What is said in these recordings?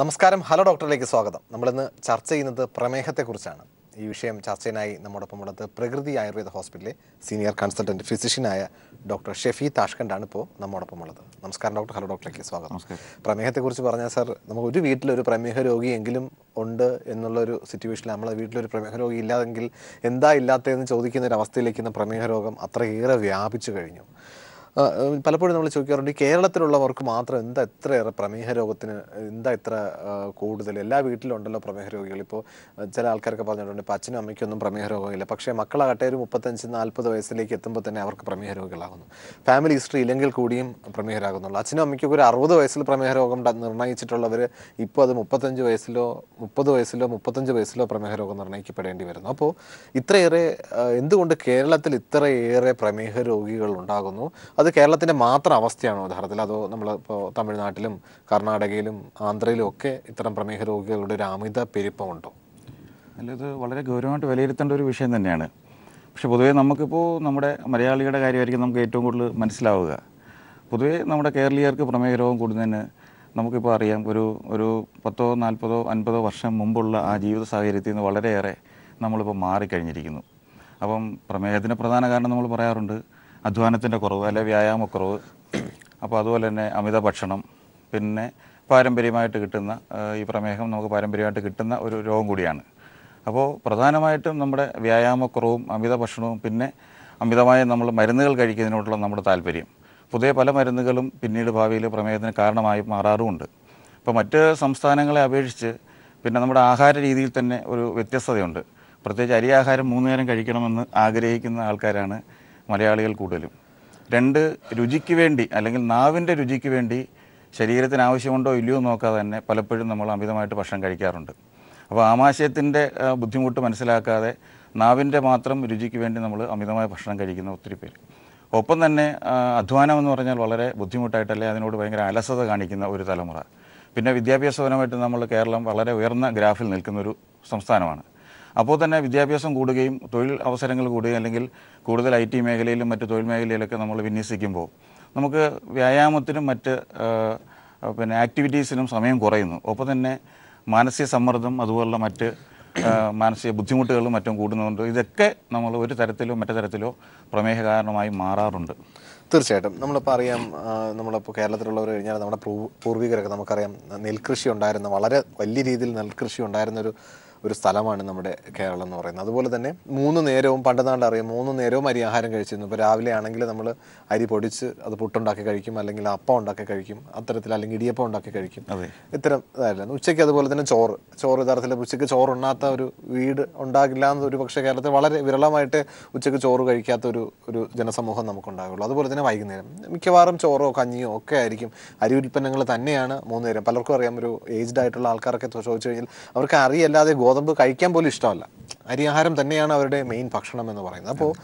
നമസ്കാരം. ഹലോ ഡോക്ടറിലേക്ക് സ്വാഗതം. നമ്മളിന്ന് ചർച്ച ചെയ്യുന്നത് പ്രമേഹത്തെക്കുറിച്ചാണ്. ഈ വിഷയം ചർച്ചയിനായി നമ്മോടൊപ്പം ഉള്ളത് പ്രകൃതി ആയുർവേദ ഹോസ്പിറ്റലിലെ സീനിയർ കൺസൾട്ടന്റ് ഫിസിഷ്യനായ ഡോക്ടർ ഷെഫി താഷ്കണ്ടാണ് ഇപ്പോൾ നമ്മോടൊപ്പം ഉള്ളത്. നമസ്കാരം ഡോക്ടർ. ഹലോ ഡോക്ടറിലേക്ക് സ്വാഗതം. പ്രമേഹത്തെക്കുറിച്ച് പറഞ്ഞാൽ സർ നമുക്ക് ഒരു വീട്ടിലൊരു പ്രമേഹ രോഗിയെങ്കിലും ഉണ്ട് എന്നുള്ളൊരു സിറ്റുവേഷനിൽ നമ്മളെ വീട്ടിലൊരു പ്രമേഹ രോഗി ഇല്ലാതെങ്കിൽ എന്താ ഇല്ലാത്തതെന്ന് ചോദിക്കുന്ന ഒരു അവസ്ഥയിലേക്ക് ഇന്ന് പ്രമേഹ രോഗം അത്രയേറെ വ്യാപിച്ചു കഴിഞ്ഞു. പലപ്പോഴും നമ്മൾ ചോദിക്കാറുണ്ട് കേരളത്തിലുള്ളവർക്ക് മാത്രം എന്താ എത്രയേറെ പ്രമേഹ രോഗത്തിന് എന്താ ഇത്ര കൂടുതൽ? എല്ലാ വീട്ടിലും ഉണ്ടല്ലോ പ്രമേഹ രോഗികൾ. ഇപ്പോൾ ചില ആൾക്കാരൊക്കെ പറഞ്ഞിട്ടുണ്ട് ഇപ്പോൾ അച്ഛനും അമ്മയ്ക്കൊന്നും പ്രമേഹ രോഗമില്ല. പക്ഷേ മക്കളാകട്ടെ ഒരു മുപ്പത്തഞ്ച് നാൽപ്പത് വയസ്സിലേക്ക് എത്തുമ്പോൾ തന്നെ അവർക്ക് പ്രമേഹ രോഗികളാകുന്നു. ഫാമിലി ഹിസ്റ്ററി ഇല്ലെങ്കിൽ കൂടിയും പ്രമേഹരാകുന്നുള്ളൂ അച്ഛനും അമ്മയ്ക്കൊക്കെ ഒരു അറുപത് വയസ്സിൽ പ്രമേഹ രോഗം നിർണയിച്ചിട്ടുള്ളവർ ഇപ്പോൾ അത് മുപ്പത്തഞ്ച് വയസ്സിലോ മുപ്പത് വയസ്സിലോ മുപ്പത്തഞ്ച് വയസ്സിലോ പ്രമേഹ രോഗം നിർണയിക്കപ്പെടേണ്ടി വരുന്നു. അപ്പോൾ ഇത്രയേറെ എന്തുകൊണ്ട് കേരളത്തിൽ ഇത്രയേറെ പ്രമേഹ രോഗികൾ ഉണ്ടാകുന്നു? അത് കേരളത്തിന്റെ മാത്രം അവസ്ഥയാണോ യഥാർത്ഥത്തിൽ? അതോ നമ്മൾ ഇപ്പോൾ തമിഴ്നാട്ടിലും കർണാടകയിലും ആന്ധ്രയിലും ഒക്കെ ഇത്തരം പ്രമേഹ രോഗികളുടെ ഒരു അമിത പെരുപ്പമുണ്ടോ? അല്ല ഇത് വളരെ ഗൗരവമായിട്ട് വിലയിരുത്തേണ്ട ഒരു വിഷയം തന്നെയാണ്. പക്ഷേ പൊതുവേ നമുക്കിപ്പോൾ നമ്മുടെ മലയാളികളുടെ കാര്യമായിരിക്കും നമുക്ക് ഏറ്റവും കൂടുതൽ മനസ്സിലാവുക. പൊതുവേ നമ്മുടെ കേരളീയർക്ക് പ്രമേഹ രോഗം കൂടുന്നതിന് നമുക്കിപ്പോൾ അറിയാം ഒരു ഒരു പത്തോ നാൽപ്പതോ അൻപതോ വർഷം മുമ്പുള്ള ആ ജീവിത സാഹചര്യത്തിൽ നിന്ന് വളരെയേറെ നമ്മളിപ്പോൾ മാറിക്കഴിഞ്ഞിരിക്കുന്നു. അപ്പം പ്രമേഹത്തിന്റെ പ്രധാന കാരണം നമ്മൾ പറയാറുണ്ട് അധ്വാനത്തിന്റെ കുറവ് അല്ലെ വ്യായാമക്കുറവ് അപ്പോൾ അതുപോലെ തന്നെ അമിത ഭക്ഷണം പിന്നെ പാരമ്പര്യമായിട്ട് കിട്ടുന്ന ഈ പ്രമേഹം നമുക്ക് പാരമ്പര്യമായിട്ട് കിട്ടുന്ന ഒരു രോഗം കൂടിയാണ്. അപ്പോൾ പ്രധാനമായിട്ടും നമ്മുടെ വ്യായാമക്കുറവും അമിത ഭക്ഷണവും പിന്നെ അമിതമായ നമ്മൾ മരുന്നുകൾ കഴിക്കുന്നതിനോടുള്ള നമ്മുടെ താല്പര്യം. പുതിയ പല മരുന്നുകളും പിന്നീട് ഭാവിയിൽ പ്രമേഹത്തിന് കാരണമായി മാറാറുമുണ്ട്. ഇപ്പോൾ മറ്റ് സംസ്ഥാനങ്ങളെ അപേക്ഷിച്ച് പിന്നെ നമ്മുടെ ആഹാര രീതിയിൽ തന്നെ ഒരു വ്യത്യസ്തതയുണ്ട്. പ്രത്യേകിച്ച് അരി ആഹാരം മൂന്ന് നേരം കഴിക്കണമെന്ന് ആഗ്രഹിക്കുന്ന ആൾക്കാരാണ് മലയാളികൾ കൂടുതലും. രണ്ട് രുചിക്ക് വേണ്ടി അല്ലെങ്കിൽ നാവിന്റെ രുചിക്ക് വേണ്ടി ശരീരത്തിന് ആവശ്യമുണ്ടോ ഇല്ലയോ എന്ന് നോക്കാതെ തന്നെ പലപ്പോഴും നമ്മൾ അമിതമായിട്ട് ഭക്ഷണം കഴിക്കാറുണ്ട്. അപ്പോൾ ആമാശയത്തിന്റെ ബുദ്ധിമുട്ട് മനസ്സിലാക്കാതെ നാവിന്റെ മാത്രം രുചിക്ക് വേണ്ടി നമ്മൾ അമിതമായ ഭക്ഷണം കഴിക്കുന്ന ഒത്തിരി പേര്. ഒപ്പം തന്നെ അധ്വാനം എന്ന് പറഞ്ഞാൽ വളരെ ബുദ്ധിമുട്ടായിട്ടല്ലേ അതിനോട് ഭയങ്കര അലസത കാണിക്കുന്ന ഒരു തലമുറ. പിന്നെ വിദ്യാഭ്യാസപരമായിട്ട് നമ്മൾ കേരളം വളരെ ഉയർന്ന ഗ്രാഫിൽ നിൽക്കുന്നൊരു സംസ്ഥാനമാണ്. അപ്പോൾ തന്നെ വിദ്യാഭ്യാസം കൂടുകയും തൊഴിൽ അവസരങ്ങൾ കൂടുകയും അല്ലെങ്കിൽ കൂടുതൽ ഐ ടി മേഖലയിലും മറ്റ് തൊഴിൽ മേഖലയിലൊക്കെ നമ്മൾ വിന്യസിക്കുമ്പോൾ നമുക്ക് വ്യായാമത്തിനും മറ്റ് പിന്നെ ആക്ടിവിറ്റീസിനും സമയം കുറയുന്നു. ഒപ്പം തന്നെ മാനസിക സമ്മർദ്ദം അതുപോലുള്ള മറ്റ് മാനസിക ബുദ്ധിമുട്ടുകളും മറ്റും കൂടുന്നതുകൊണ്ട് ഇതൊക്കെ നമ്മൾ ഒരു തരത്തിലോ മറ്റു തരത്തിലോ പ്രമേഹ കാരണമായി മാറാറുണ്ട്. തീർച്ചയായിട്ടും. നമ്മളിപ്പോൾ അറിയാം നമ്മളിപ്പോൾ കേരളത്തിലുള്ളവർ കഴിഞ്ഞാൽ നമ്മുടെ പൂർവ- പൂർവികരൊക്കെ നമുക്കറിയാം നെൽകൃഷി ഉണ്ടായിരുന്ന വളരെ വലിയ രീതിയിൽ നെൽകൃഷി ഉണ്ടായിരുന്ന ഒരു ഒരു സ്ഥലമാണ് നമ്മുടെ കേരളം എന്ന് പറയുന്നത്. അതുപോലെ തന്നെ മൂന്ന് നേരവും പണ്ട് നാട് അറിയാം മൂന്ന് നേരവും അരി ആഹാരം കഴിച്ചിരുന്നു. ഇപ്പോൾ രാവിലെ ആണെങ്കിൽ നമ്മൾ അരി പൊടിച്ച് അത് പുട്ടുണ്ടാക്കി കഴിക്കും അല്ലെങ്കിൽ അപ്പം ഉണ്ടാക്കി കഴിക്കും അത്തരത്തിൽ അല്ലെങ്കിൽ ഇടിയപ്പം ഉണ്ടാക്കി കഴിക്കും. ഇത്തരം ഇതായിരുന്നു. ഉച്ചയ്ക്ക് അതുപോലെ തന്നെ ചോറ് ചോറ് യഥാർത്ഥത്തിൽ ഉച്ചയ്ക്ക് ചോറ് ഉണ്ണാത്ത ഒരു വീട് ഉണ്ടാകില്ല എന്ന് ഒരു പക്ഷേ കേരളത്തിൽ വളരെ വിരളമായിട്ട് ഉച്ചയ്ക്ക് ചോറ് കഴിക്കാത്ത ഒരു ഒരു ജനസമൂഹം നമുക്കുണ്ടാകുള്ളൂ അതുപോലെ തന്നെ വൈകുന്നേരം. മിക്കവാറും ചോറോ കഞ്ഞിയോ ഒക്കെ ആയിരിക്കും. അരി ഉൽപ്പന്നങ്ങൾ തന്നെയാണ് മൂന്ന് നേരം. പലർക്കും അറിയാം ഒരു ഏജ്ഡ് ആയിട്ടുള്ള ആൾക്കാരൊക്കെ ചോദിച്ചു കഴിഞ്ഞാൽ അവർക്ക് അറിയല്ലാതെ ഗോതമ്പ് കഴിക്കാൻ പോലും ഇഷ്ടമല്ല. അരി ആഹാരം തന്നെയാണ് അവരുടെ മെയിൻ ഭക്ഷണം എന്ന് പറയുന്നത്. അപ്പോൾ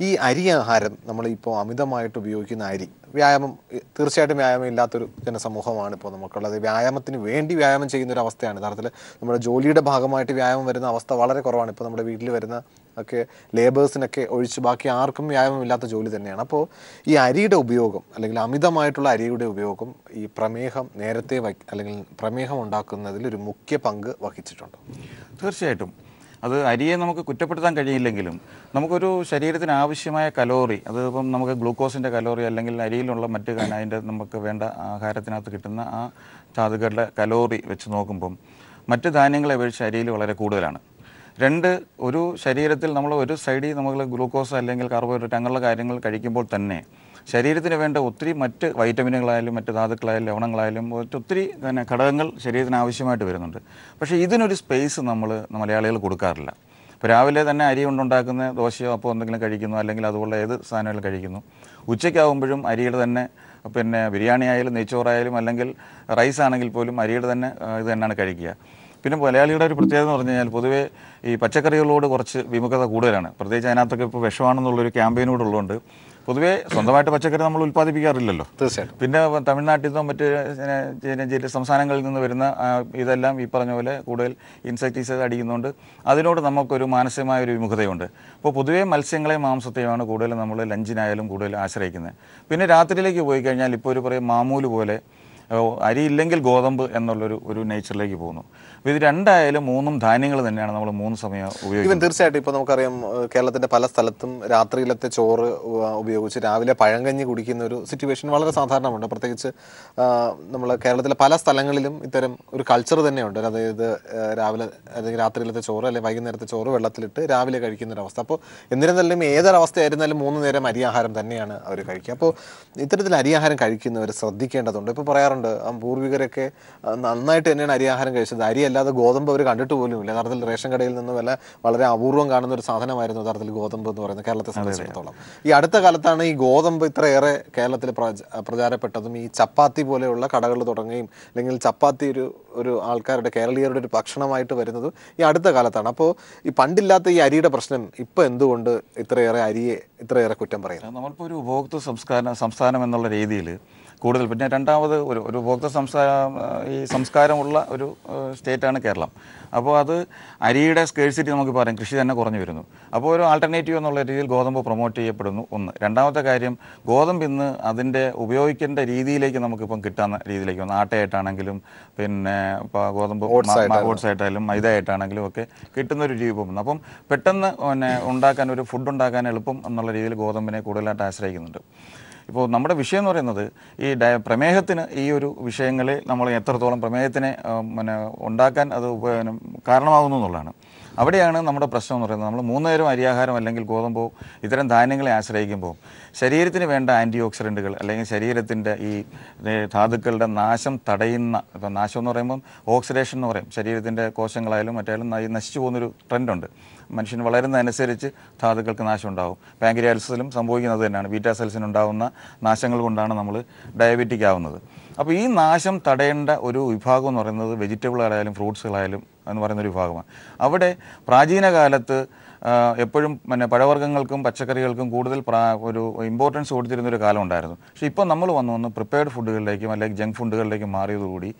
ഈ അരി ആഹാരം നമ്മൾ ഇപ്പോൾ അമിതമായിട്ട് ഉപയോഗിക്കുന്ന അരി വ്യായാമം തീർച്ചയായിട്ടും വ്യായാമം ഇല്ലാത്തൊരു ജനസമൂഹമാണ് ഇപ്പോൾ നമുക്കുള്ളത്. വ്യായാമത്തിന് വേണ്ടി വ്യായാമം ചെയ്യുന്ന ഒരു അവസ്ഥയാണ്. യഥാർത്ഥത്തിൽ നമ്മുടെ ജോലിയുടെ ഭാഗമായിട്ട് വ്യായാമം വരുന്ന അവസ്ഥ വളരെ കുറവാണ്. ഇപ്പോൾ നമ്മുടെ വീട്ടിൽ വരുന്ന ഒക്കെ ലേബേഴ്സിനൊക്കെ ഒഴിച്ച് ബാക്കി ആർക്കും വ്യായാമമില്ലാത്ത ജോലി തന്നെയാണ്. അപ്പോൾ ഈ അരിയുടെ ഉപയോഗം അല്ലെങ്കിൽ അമിതമായിട്ടുള്ള അരിയുടെ ഉപയോഗം ഈ പ്രമേഹം നേരത്തെ അല്ലെങ്കിൽ പ്രമേഹം ഉണ്ടാക്കുന്നതിൽ ഒരു മുഖ്യ പങ്ക് വഹിച്ചിട്ടുണ്ട്. തീർച്ചയായിട്ടും. അത് അരിയെ നമുക്ക് കുറ്റപ്പെടുത്താൻ കഴിയില്ലെങ്കിലും നമുക്കൊരു ശരീരത്തിന് ആവശ്യമായ കലോറി അത് ഇപ്പം നമുക്ക് ഗ്ലൂക്കോസിന്റെ കലോറി അല്ലെങ്കിൽ അരിയിലുള്ള മറ്റ് അതിന്റെ നമുക്ക് വേണ്ട ആഹാരത്തിനകത്ത് കിട്ടുന്ന ആ ധാതുക്കളുടെ കലോറി വെച്ച് നോക്കുമ്പം മറ്റ് ധാന്യങ്ങളെ അപേക്ഷിച്ച് അരിയിൽ വളരെ കൂടുതലാണ്. രണ്ട് ഒരു ശരീരത്തിൽ നമ്മൾ ഒരു സൈഡിൽ നമ്മൾ ഗ്ലൂക്കോസ് അല്ലെങ്കിൽ കാർബോഹൈഡ്രേറ്റ് അങ്ങനെയുള്ള കാര്യങ്ങൾ കഴിക്കുമ്പോൾ തന്നെ ശരീരത്തിന് വേണ്ട ഒത്തിരി മറ്റ് വൈറ്റമിനുകളായാലും മറ്റ് ധാതുക്കളായാലും ലവണങ്ങളായാലും മറ്റ് തന്നെ ഘടകങ്ങൾ ശരീരത്തിന് ആവശ്യമായിട്ട് വരുന്നുണ്ട്. പക്ഷേ ഇതിനൊരു സ്പേസ് നമ്മൾ മലയാളികൾ കൊടുക്കാറില്ല. ഇപ്പോൾ രാവിലെ തന്നെ അരി കൊണ്ടുണ്ടാക്കുന്ന ദോശയോ അപ്പോൾ എന്തെങ്കിലും കഴിക്കുന്നു അല്ലെങ്കിൽ അതുപോലെ ഏത് സാധനങ്ങളും കഴിക്കുന്നു. ഉച്ചയ്ക്കാവുമ്പോഴും അരിയുടെ തന്നെ പിന്നെ ബിരിയാണി ആയാലും നെയ്ച്ചോറായാലും അല്ലെങ്കിൽ റൈസ് ആണെങ്കിൽ പോലും അരിയുടെ തന്നെ ഇത് തന്നെയാണ് കഴിക്കുക. പിന്നെ മലയാളിയുടെ ഒരു പ്രത്യേകത എന്ന് പറഞ്ഞു കഴിഞ്ഞാൽ പൊതുവേ ഈ പച്ചക്കറികളോട് കുറച്ച് വിമുഖത കൂടുതലാണ്. പ്രത്യേകിച്ച് അതിനകത്തൊക്കെ ഇപ്പോൾ വിഷമാണെന്നുള്ളൊരു ക്യാമ്പയിനോട് ഉള്ളതുകൊണ്ട് പൊതുവേ സ്വന്തമായിട്ട് പച്ചക്കറി നമ്മൾ ഉൽപ്പാദിപ്പിക്കാറില്ലല്ലോ. തീർച്ചയായിട്ടും. പിന്നെ തമിഴ്നാട്ടിൽ നിന്നും മറ്റ് സംസ്ഥാനങ്ങളിൽ നിന്ന് വരുന്ന ഇതെല്ലാം ഈ പറഞ്ഞ പോലെ കൂടുതൽ ഇൻസെക്ടീസൈഡ് അടിക്കുന്നുണ്ട്. അതിനോട് നമുക്കൊരു മാനസികമായ ഒരു വിമുഖതയുണ്ട്. അപ്പോൾ പൊതുവേ മത്സ്യങ്ങളെ മാംസത്തെയുമാണ് കൂടുതൽ നമ്മൾ ലഞ്ചിനായാലും കൂടുതൽ ആശ്രയിക്കുന്നത്. പിന്നെ രാത്രിയിലേക്ക് പോയി കഴിഞ്ഞാൽ ഇപ്പോൾ ഒരു പറയും മാമൂൽ പോലെ അരി ഇല്ലെങ്കിൽ ഗോതമ്പ് എന്നുള്ളൊരു ഒരു നേച്ചറിലേക്ക് പോകുന്നു. ഇത് രണ്ടായാലും മൂന്നും ധാന്യങ്ങൾ തന്നെയാണ് നമ്മൾ മൂന്ന് സമയം ഉപയോഗിക്കുന്നത്. തീർച്ചയായിട്ടും ഇപ്പോൾ നമുക്കറിയാം കേരളത്തിന്റെ പല സ്ഥലത്തും രാത്രിയിലത്തെ ചോറ് ഉപയോഗിച്ച് രാവിലെ പഴങ്കഞ്ഞി കുടിക്കുന്ന ഒരു സിറ്റുവേഷൻ വളരെ സാധാരണമുണ്ട്. പ്രത്യേകിച്ച് നമ്മൾ കേരളത്തിലെ പല സ്ഥലങ്ങളിലും ഇത്തരം ഒരു കൾച്ചർ തന്നെയുണ്ട്. അതായത് രാവിലെ അല്ലെങ്കിൽ രാത്രിയിലത്തെ ചോറ് അല്ലെങ്കിൽ വൈകുന്നേരത്തെ ചോറ് വെള്ളത്തിലിട്ട് രാവിലെ കഴിക്കുന്ന ഒരു അവസ്ഥ അപ്പോൾ എന്നിരുന്നാലും ഏതൊരവസ്ഥയായിരുന്നാലും മൂന്ന് നേരം അരിയാഹാരം തന്നെയാണ് അവർ കഴിക്കുക. അപ്പോൾ ഇത്തരത്തിൽ അരിയാഹാരം കഴിക്കുന്നവർ ശ്രദ്ധിക്കേണ്ടതുണ്ട്. ഇപ്പോൾ പറയാറുണ്ട് ആ പൂർവികരൊക്കെ നന്നായിട്ട് തന്നെയാണ് അരിയാഹാരം കഴിച്ചത്. അരി അല്ലാതെ ഗോതമ്പ് അവർ കണ്ടിട്ട് പോലും ഇല്ല. യഥാർത്ഥത്തിൽ റേഷൻ കടയിൽ നിന്ന് വല്ല വളരെ അപൂർവം കാണുന്ന ഒരു സാധനമായിരുന്നു യഥാർത്ഥത്തിൽ ഗോതമ്പ് എന്ന് പറയുന്നത് കേരളത്തെ സംബന്ധിച്ചിടത്തോളം. ഈ അടുത്ത കാലത്താണ് ഈ ഗോതമ്പ് ഇത്രയേറെ കേരളത്തിൽ പ്രചാരപ്പെട്ടതും ഈ ചപ്പാത്തി പോലെയുള്ള കടകൾ തുടങ്ങുകയും അല്ലെങ്കിൽ ചപ്പാത്തി ഒരു ഒരു ആൾക്കാരുടെ കേരളീയരുടെ ഒരു ഭക്ഷണമായിട്ട് വരുന്നത് ഈ അടുത്ത കാലത്താണ്. അപ്പോൾ ഈ പണ്ടില്ലാത്ത ഈ അരിയുടെ പ്രശ്നം ഇപ്പം എന്തുകൊണ്ട് ഇത്രയേറെ അരിയെ ഇത്രയേറെ കുറ്റം പറയുന്നത് നമ്മളിപ്പോൾ ഒരു ഉപഭോക്തൃ സംസ്കാര സംസ്ഥാനം എന്നുള്ള രീതിയിൽ കൂടുതൽ. പിന്നെ രണ്ടാമത് ഒരു ഒരു ഉപഭോക്തൃ സംസ്കാരം ഈ സംസ്കാരമുള്ള ഒരു സ്റ്റേറ്റാണ് കേരളം. അപ്പോൾ അത് അരിയുടെ സ്കേഴ്സിറ്റി നമുക്ക് പറയാം. കൃഷി തന്നെ കുറഞ്ഞു വരുന്നു. അപ്പോൾ ഒരു ആൾട്ടർനേറ്റീവ് എന്നുള്ള രീതിയിൽ ഗോതമ്പ് പ്രൊമോട്ട് ചെയ്യപ്പെടുന്നു ഒന്ന്. രണ്ടാമത്തെ കാര്യം ഗോതമ്പ് ഇന്ന് അതിന്റെ ഉപയോഗിക്കേണ്ട രീതിയിലേക്ക് നമുക്കിപ്പം കിട്ടാവുന്ന രീതിയിലേക്ക് വന്നു. ആട്ടയായിട്ടാണെങ്കിലും പിന്നെ ഇപ്പോൾ ഗോതമ്പ് ഓട്സ് ആയിട്ടായാലും. മൈദ ആയിട്ടാണെങ്കിലും ഒക്കെ കിട്ടുന്ന ഒരു രീതി പോകുന്നു അപ്പം പെട്ടെന്ന് പിന്നെ ഉണ്ടാക്കാൻ ഒരു ഫുഡ് ഉണ്ടാക്കാൻ എളുപ്പം എന്നുള്ള രീതിയിൽ ഗോതമ്പിനെ കൂടുതലായിട്ട് ആശ്രയിക്കുന്നുണ്ട്. ഇപ്പോൾ നമ്മുടെ വിഷയം എന്ന് പറയുന്നത് ഈ പ്രമേഹത്തിന് ഈ ഒരു വിഷയങ്ങളിൽ നമ്മൾ എത്രത്തോളം പ്രമേഹത്തിനെ പിന്നെ ഉണ്ടാക്കാൻ അത് കാരണമാകുന്നു എന്നുള്ളതാണ്. അവിടെയാണ് നമ്മുടെ പ്രശ്നം എന്ന് പറയുന്നത്. നമ്മൾ മൂന്ന് നേരം അരിയാഹാരം അല്ലെങ്കിൽ ഗോതമ്പോ ഇത്തരം ധാന്യങ്ങളെ ആശ്രയിക്കുമ്പോൾ ശരീരത്തിന് വേണ്ട ആന്റി ഓക്സിഡന്റുകൾ അല്ലെങ്കിൽ ശരീരത്തിന്റെ ഈ ധാതുക്കളുടെ നാശം തടയുന്ന ഇപ്പം നാശം എന്ന് പറയുമ്പം ഓക്സിഡേഷൻ എന്ന് പറയും. ശരീരത്തിന്റെ കോശങ്ങളായാലും മറ്റായാലും നശിച്ചു പോകുന്നൊരു ട്രെൻഡുണ്ട്. മനുഷ്യൻ വളരുന്നതനുസരിച്ച് ധാതുക്കൾക്ക് നാശം ഉണ്ടാവും പാങ്ക്രിയാസിലും സംഭവിക്കുന്നത് തന്നെയാണ്. ബീറ്റാ സെൽസിന് ഉണ്ടാകുന്ന നാശങ്ങൾ കൊണ്ടാണ് നമ്മൾ ഡയബറ്റിക് ആവുന്നത്. അപ്പോൾ ഈ നാശം തടയേണ്ട ഒരു വിഭാഗം എന്ന് പറയുന്നത് വെജിറ്റബിളായാലും ഫ്രൂട്ട്സുകളായാലും എന്ന് പറയുന്ന ഒരു വിഭാഗമാണ്. അവിടെ പ്രാചീന കാലത്ത് എപ്പോഴും പിന്നെ പഴവർഗങ്ങൾക്കും പച്ചക്കറികൾക്കും കൂടുതൽ പ്രാ ഒരു ഇമ്പോർട്ടൻസ് കൊടുത്തിരുന്ന ഒരു കാലം ഉണ്ടായിരുന്നു. പക്ഷേ ഇപ്പോൾ നമ്മൾ വന്നു വന്ന് പ്രിപ്പയർഡ് ഫുഡുകളിലേക്കും അല്ലെങ്കിൽ ജങ്ക് ഫുഡുകളിലേക്കും മാറിയതോടുകൂടി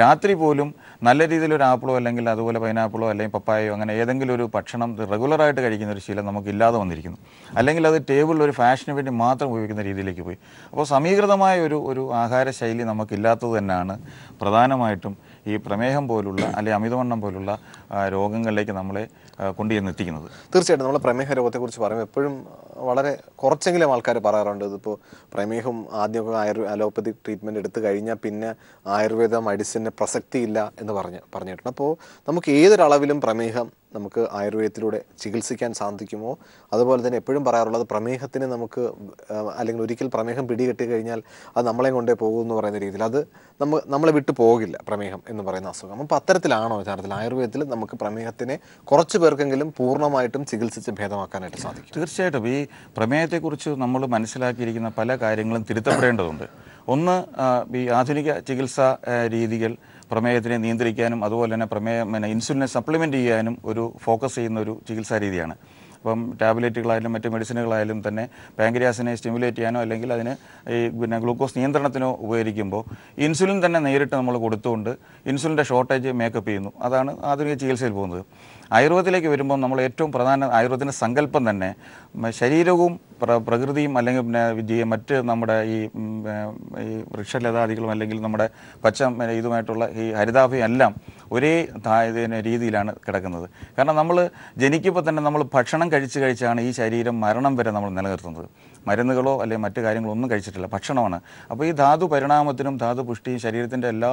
രാത്രി പോലും നല്ല രീതിയിലൊരു ആപ്പിളോ അല്ലെങ്കിൽ അതുപോലെ പൈനാപ്പിളോ അല്ലെങ്കിൽ പപ്പായയോ അങ്ങനെ ഏതെങ്കിലും ഒരു ഭക്ഷണം റെഗുലറായിട്ട് കഴിക്കുന്ന ഒരു ശീലം നമുക്ക് ഇല്ലാതെ വന്നിരിക്കുന്നു. അല്ലെങ്കിൽ അത് ടേബിളിൽ ഒരു ഫാഷന് വേണ്ടി മാത്രം ഉപയോഗിക്കുന്ന രീതിയിലേക്ക് പോയി. അപ്പോൾ സമീകൃതമായ ഒരു ഒരു ആഹാര ശൈലി നമുക്കില്ലാത്തത് തന്നെയാണ് പ്രധാനമായിട്ടും ഈ പ്രമേഹം പോലുള്ള അല്ലെങ്കിൽ അമിതവണ്ണം പോലുള്ള രോഗങ്ങളിലേക്ക് നമ്മളെ ആ, കൊണ്ടുചെന്ന് എത്തിക്കുന്നത്. തീർച്ചയായിട്ടും നമ്മൾ പ്രമേഹ രോഗത്തെക്കുറിച്ച് പറയുമ്പോൾ എപ്പോഴും വളരെ കുറച്ചെങ്കിലും ആൾക്കാർ പറയാറുണ്ട് ഇതിപ്പോൾ പ്രമേഹം ആദ്യമൊക്കെ ആയുർ അലോപ്പതി ട്രീറ്റ്മെന്റ് എടുത്തു കഴിഞ്ഞാൽ പിന്നെ ആയുർവേദ മെഡിസിന് പ്രസക്തിയില്ല എന്ന് പറഞ്ഞ് പറഞ്ഞിട്ടുണ്ട്. അപ്പോൾ നമുക്ക് ഏതൊരളവിലും പ്രമേഹം നമുക്ക് ആയുർവേദത്തിലൂടെ ചികിത്സിക്കാൻ സാധിക്കുമോ? അതുപോലെ തന്നെ എപ്പോഴും പറയാറുള്ളത് പ്രമേഹത്തിന് നമുക്ക് അല്ലെങ്കിൽ ഒരിക്കൽ പ്രമേഹം പിടികെട്ടി കഴിഞ്ഞാൽ അത് നമ്മളെ കൊണ്ടേ പോകും എന്ന് പറയുന്ന രീതിയിൽ അത് നമ്മൾ നമ്മളെ വിട്ടു പോകില്ല പ്രമേഹം എന്ന് പറയുന്ന അസുഖം. അപ്പോൾ അത്തരത്തിലാണോ യഥാർത്ഥത്തിൽ ആയുർവേദത്തിൽ നമുക്ക് പ്രമേഹത്തിനെ കുറച്ച് പേർക്കെങ്കിലും പൂർണമായിട്ടും ചികിത്സിച്ച് ഭേദമാക്കാനായിട്ട് സാധിക്കും. തീർച്ചയായിട്ടും. ഈ പ്രമേയത്തെക്കുറിച്ച് നമ്മൾ മനസ്സിലാക്കിയിരിക്കുന്ന പല കാര്യങ്ങളും തിരുത്തപ്പെടേണ്ടതുണ്ട്. ഒന്ന് ഈ ആധുനിക ചികിത്സാ രീതികൾ പ്രമേയത്തിനെ നിയന്ത്രിക്കാനും അതുപോലെ തന്നെ പ്രമേയം പിന്നെ ഇൻസുലിനെ സപ്ലിമെന്റ് ചെയ്യാനും ഒരു ഫോക്കസ് ചെയ്യുന്ന ഒരു ചികിത്സാ രീതിയാണ്. ഇപ്പം ടാബ്ലറ്റുകളായാലും മറ്റ് മെഡിസിനുകളായാലും തന്നെ പാങ്ക്രിയാസിനെ സ്റ്റിമുലേറ്റ് ചെയ്യാനോ അല്ലെങ്കിൽ അതിന് ഈ പിന്നെ ഗ്ലൂക്കോസ് നിയന്ത്രണത്തിനോ ഉപകരിക്കുമ്പോൾ ഇൻസുലിൻ തന്നെ നേരിട്ട് നമ്മൾ കൊടുത്തുകൊണ്ട് ഇൻസുലിന്റെ ഷോർട്ടേജ് മേക്കപ്പ് ചെയ്യുന്നു. അതാണ് ആധുനിക ചികിത്സയിൽ പോകുന്നത്. ആയുർവേദത്തിലേക്ക് വരുമ്പോൾ നമ്മൾ ഏറ്റവും പ്രധാന ആയുർവേദത്തിന്റെ സങ്കല്പം തന്നെ ശരീരവും പ്ര പ്രകൃതിയും അല്ലെങ്കിൽ പിന്നെ മറ്റ് നമ്മുടെ ഈ ഈ വൃക്ഷലതാദികളും അല്ലെങ്കിൽ നമ്മുടെ പച്ച ഇതുമായിട്ടുള്ള ഈ ഹരിതാഭയും എല്ലാം ഒരേ രീതിയിലാണ് കിടക്കുന്നത്. കാരണം നമ്മൾ ജനിക്കുമ്പോൾ തന്നെ നമ്മൾ ഭക്ഷണം കഴിച്ച് കഴിച്ചാണ് ഈ ശരീരം മരണം വരെ നമ്മൾ നിലനിർത്തുന്നത്. മരുന്നുകളോ അല്ലെങ്കിൽ മറ്റു കാര്യങ്ങളോ ഒന്നും കഴിച്ചിട്ടില്ല. ഭക്ഷണമാണ്. അപ്പോൾ ഈ ധാതു പരിണാമത്തിനും ധാതു പുഷ്ടിയും ശരീരത്തിന്റെ എല്ലാ